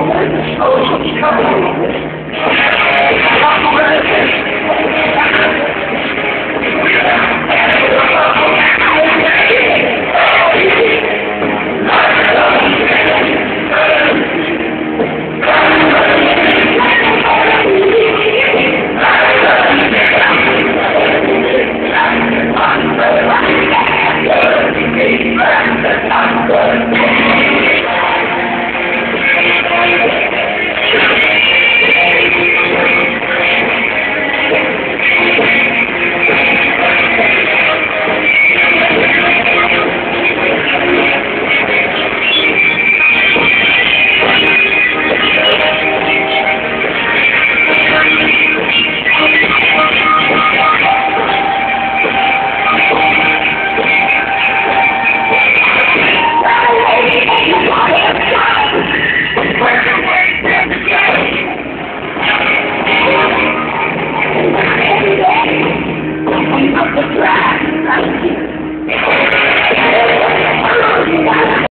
Oh,